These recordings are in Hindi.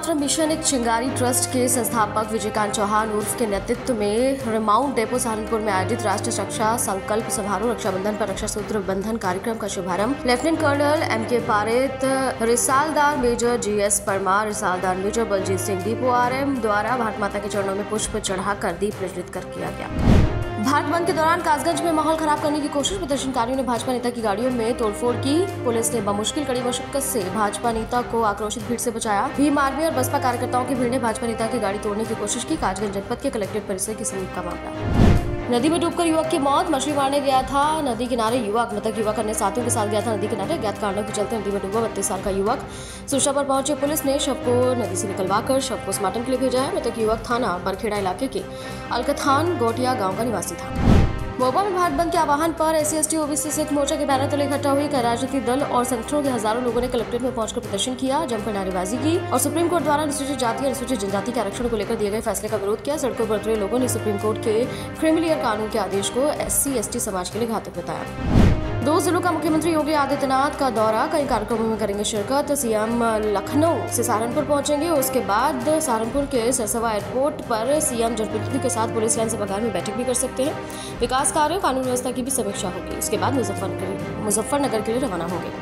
वंदे मिशन एक चिंगारी ट्रस्ट के संस्थापक विजयकांत चौहान उर्फ़ के नेतृत्व में रिमाउंट डेपो सहारनपुर में आयोजित राष्ट्रीय रक्षा संकल्प समारोह, रक्षाबंधन पर रक्षा सूत्र बंधन कार्यक्रम का शुभारंभ। Lieutenant colonel M K Paret, Risaldar major G S Parmar, Risaldar major Baljeet Singh depot R M द्वारा भारत माता के चरणों में पुष्प चढ़ाकर दीप प्रज्वलित कर किया गया। भारत बंद के दौरान कासगंज में माहौल खराब करने की कोशिश। प्रदर्शनकारियों ने भाजपा नेता की गाड़ियों में तोड़फोड़ की। पुलिस ने बमुश्किल कड़ी मशक्कत से भाजपा नेता को आक्रोशित भीड़ से बचाया। भीम आर्मी और बसपा कार्यकर्ताओं की भीड़ ने भाजपा नेता की गाड़ी तोड़ने की कोशिश की। कासगंज जनपद के कलेक्ट्रेट परिसर की समीप का मामला। नदी में डूबकर युवक की मौत। मछली मारने गया था नदी किनारे युवक। मृतक युवक अन्य साथियों के साथ गया था नदी किनारे। अज्ञात कारणों के चलते नदी में डूबा बत्तीस साल का युवक। सूचना पर पहुँचे पुलिस ने शव को नदी से निकलवाकर शव पोस्टमार्टम के लिए भेजा है। मृतक युवक थाना बरखेड़ा इलाके के अलकथान गोटिया गाँव का निवासी था। मोबा में भारत बंद के आह्वान पर एस सी ओबीसी सिख मोर्चा के बैनर तले इकट्ठा हुई कई राजनीतिक दल और संगठनों के हज़ारों लोगों ने कलेक्ट्रेट में पहुंचकर प्रदर्शन किया जमकर नारेबाजी की और सुप्रीम कोर्ट द्वारा अनुसूचित जाति और अनुसूचित जनजाति के आरक्षण को लेकर दिए गए फैसले का विरोध किया। सड़कों पर उतरे लोगों ने सुप्रीम कोर्ट के क्रिमिलियर कानून के आदेश को एस सी समाज के लिए घातक बताया। दो जिलों का मुख्यमंत्री योगी आदित्यनाथ का दौरा। कई कार्यक्रमों में करेंगे शिरकत। सीएम लखनऊ से सहारनपुर पहुँचेंगे। उसके बाद सहारनपुर के सरसवा एयरपोर्ट पर सीएम जनप्रतिनिधि के साथ पुलिस लाइन सभागार में बैठक भी कर सकते हैं। विकास कार्य, कानून व्यवस्था की भी समीक्षा होगी। उसके बाद मुजफ्फरनगर मुजफ्फरनगर के लिए रवाना होंगे।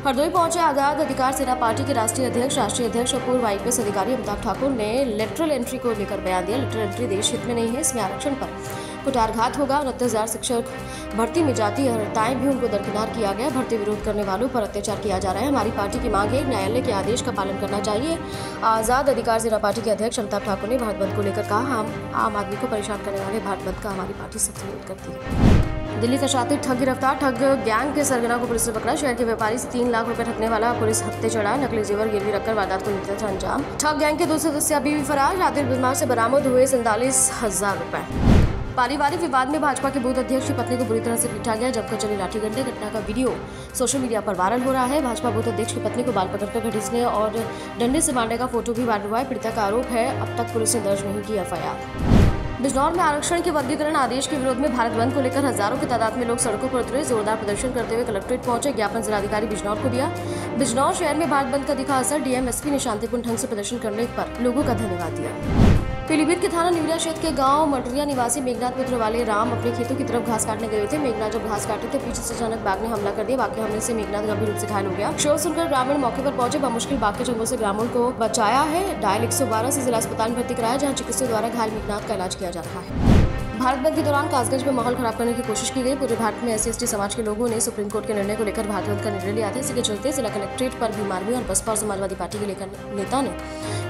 हरदोई पहुँचे आज़ाद अधिकार सेना पार्टी के राष्ट्रीय अध्यक्ष राष्ट्रीय अध्यक्ष और पूर्व आईपीएस अधिकारी अमिताभ ठाकुर ने लेटरल एंट्री को लेकर बयान दिया। लेटरल एंट्री देश हित में नहीं है, इसमें आरक्षण पर। कुटारघात होगा उनतीस हज़ार शिक्षक भर्ती में जाती हड़ताएँ भी उनको दरकिनार किया गया। भर्ती विरोध करने वालों पर अत्याचार किया जा रहा है। हमारी पार्टी की मांग है, न्यायालय के आदेश का पालन करना चाहिए। आज़ाद अधिकार जिला पार्टी के अध्यक्ष अमिताभ ठाकुर ने भारत बंद को लेकर कहा, हम आम आदमी को परेशान करने वाले भारत बंद का हमारी पार्टी सख्त विरोध करती है। दिल्ली का शातिर ठग गिरफ़्तार ठग गैंग के सरगना को पुलिस ने पकड़ा। शहर के व्यापारी से तीन लाख रुपए ठगने वाला पुलिस हत्ते चढ़ा। नकली जेवर, गिरवी रखकर वारदात को देता था अंजाम। ठग गैंग के दो सदस्य अभी भी फरार। शातिर बीमार से बरामद हुए सैंतालीस हज़ार रुपए। पारिवारिक विवाद में भाजपा के बूथ अध्यक्ष की पत्नी को बुरी तरह से पीटा गया जबकर चली लाठी घंटे घटना का वीडियो सोशल मीडिया पर वायरल हो रहा है। भाजपा बूथ अध्यक्ष की पत्नी को बाल पकड़कर घटिसने और डंडे से मारने का फ़ोटो भी वायरल हुआ है। पीड़िता का आरोप है, अब तक पुलिस ने दर्ज नहीं की एफआईआर। बिजनौर में आरक्षण के वर्गीकरण आदेश के विरोध में भारत बंद को लेकर हज़ारों की तादाद में लोग सड़कों पर उतरे। जोरदार प्रदर्शन करते हुए कलेक्ट्रेट पहुँचे, ज्ञापन जिलाधिकारी बिजनौर को दिया। बिजनौर शहर में भारत बंद का दिखा असर, डीएमएसपी ने शांतिपूर्ण ढंग से प्रदर्शन करने पर लोगों का धन्यवाद दिया। पीलीभीत के थाना निवरिया क्षेत्र के गाँव मटरिया निवासी मेघनाथ पुत्र वाले राम अपने खेतों की तरफ़ घास काटने गए थे। मेघनाथ जब घास काटे थे, पीछे से अचानक बाघ ने हमला कर दिया। बाकी हमले से मेघनाथ गंभीर रूप से घायल हो गया। शोर सुनकर ग्रामीण मौके पर पहुँचे। बमुश्किल बाघ के जंगलों से ग्रामीण को बचाया है। डायल एक सौ बारह से जिला अस्पताल में भर्ती कराया, जहाँ चिकित्सकों द्वारा घायल मेघनाथ का इलाज किया जा रहा है। भारत बंद के दौरान कासगंज में माहौल खराब करने की कोशिश की गई। पूरे भारत में एस सी समाज के लोगों ने सुप्रीम कोर्ट के निर्णय को लेकर भारत बंद का निर्णय लिया था। इसके चलते जिला कलेक्ट्रेट पर भी मार्मी और बसपा और समाजवादी पार्टी के लेकर नेता ने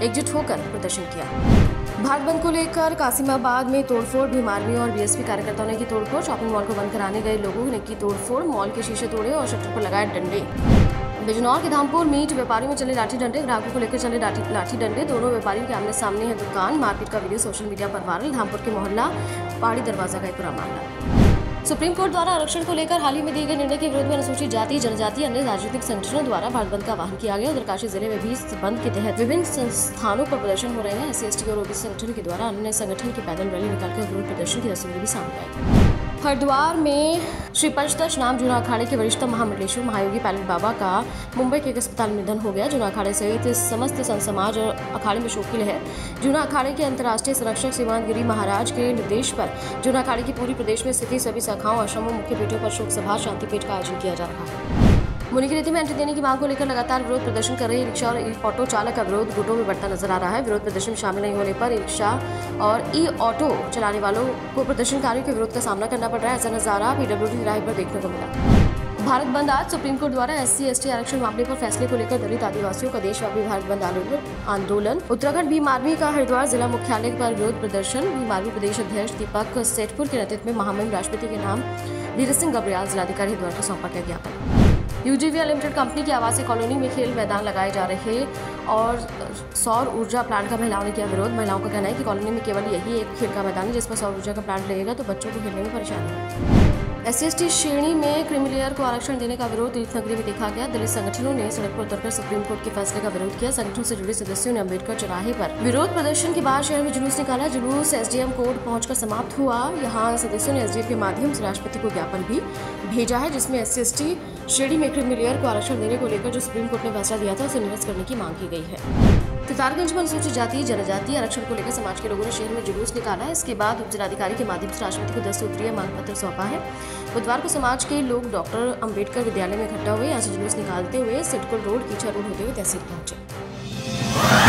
एकजुट होकर प्रदर्शन किया। भारत बंद को लेकर कासिमाबाद में तोड़फोड़ भीम आर्मी और बीएसपी कार्यकर्ताओं ने की तोड़फोड़। शॉपिंग मॉल को बंद कराने गए लोगों ने की तोड़फोड़, मॉल के शीशे तोड़े और शटर पर लगाए डंडे। बिजनौर के धामपुर मीट व्यापारियों में चले लाठी डंडे, ग्राहकों को लेकर चले लाठी लाठी डंडे। दोनों व्यापारियों के आमने सामने है दुकान। मारपीट का वीडियो सोशल मीडिया पर वायरल। धामपुर के मोहल्ला, पहाड़ी दरवाज़ा का एक पूरा मामला। सुप्रीम कोर्ट द्वारा आरक्षण को लेकर हाल ही में दिए गए निर्णय के विरोध में अनुसूचित जाति, जनजाति, अन्य राजनीतिक संगठनों द्वारा भारत बंद का आह्वान किया गया। उत्तरकाशी ज़िले में भी इस बंद के तहत विभिन्न संस्थानों पर प्रदर्शन हो रहे हैं। एस टी और ओबीसी संगठन के द्वारा अन्य संगठन की पैदल रैली निकालकर विरोध प्रदर्शन की तस्वीरें भी सामने आई। हरिद्वार में श्री पंचदश नाम जूना अखाड़े के वरिष्ठ महामंडलेश्वर महायोगी पायलट बाबा का मुंबई के एक अस्पताल में निधन हो गया, जूना अखाड़े सहित समस्त संत समाज और अखाड़े में शोक है। जूना अखाड़े के अंतर्राष्ट्रीय संरक्षक सीमांत गिरी महाराज के निर्देश पर जूना अखाड़े की पूरी प्रदेश में स्थिति, सभी शाखाओं, आश्रमों, मुख्य पीठों पर शोक सभा, शांति पीठ का आयोजन किया जा रहा है। मुनिकृति में एंट्री देने की मांग को लेकर लगातार विरोध प्रदर्शन कर रहे रिक्शा और ई ऑटो चालक का विरोध गुटों में बढ़ता नज़र आ रहा है। विरोध प्रदर्शन में शामिल नहीं होने पर रिक्शा और ई ऑटो चलाने वालों को प्रदर्शनकारियों के विरोध का सामना करना पड़ रहा है। ऐसा नज़ारा पीडब्ल्यूडी राय पर देखने को मिला। भारत बंद आज सुप्रीम कोर्ट द्वारा एस सी आरक्षण मामले पर फैसले को लेकर दलित आदिवासियों का देशव्यापी भारत बंद आंदोलन उत्तराखंड भीम आर्मी का हरिद्वार जिला मुख्यालय पर विरोध प्रदर्शन। भीम आर्मी प्रदेश अध्यक्ष दीपक सेठपुर के नेतृत्व में महामहिम राष्ट्रपति के नाम धीरज सिंह गबरियाल, जिलाधिकारी हरिद्वार को सौंपा गया ज्ञापन। यूजीवीएल लिमिटेड कंपनी की आवासीय कॉलोनी में खेल मैदान लगाए जा रहे और सौर ऊर्जा प्लांट का महिलाओं ने किया विरोध महिलाओं का कहना है कि कॉलोनी में केवल यही एक खेल का मैदान है जिस पर सौर ऊर्जा का प्लांट लगेगा तो बच्चों को खेलने में परेशानी होगी एस सी श्रेणी में क्रिमिलियर को आरक्षण देने का विरोध तीर्थ नगरी में देखा गया। दलित संगठनों ने सड़क पर उतरकर सुप्रीम कोर्ट के फैसले का विरोध किया। संगठनों से जुड़े सदस्यों ने अंबेडकर चौराहे पर विरोध प्रदर्शन के बाद शहर में जुलूस निकाला। जुलूस एसडीएम कोर्ट पहुंचकर समाप्त हुआ। यहाँ सदस्यों ने एसडीएम के माध्यम से राष्ट्रपति को ज्ञापन भी भेजा है, जिसमें एस सी श्रेणी में क्रिमिलियर को आरक्षण देने को लेकर जो सुप्रीम कोर्ट ने फैसला दिया था, उसे निरस्त करने की मांग की गई है। सितारगंज में अनुसूचित जाति, जनजाति आरक्षण को लेकर समाज के लोगों ने शहर में जुलूस निकाला है। इसके बाद उप जिलाधिकारी के माध्यम से राष्ट्रपति को दस सूत्रीय मांग पत्र सौंपा है। बुधवार को समाज के लोग डॉक्टर अंबेडकर विद्यालय में इकट्ठा हुए यहाँ से जुलूस निकालते हुए सिडकुल रोड कीछा रोड होते हुए तहसील पहुँचे।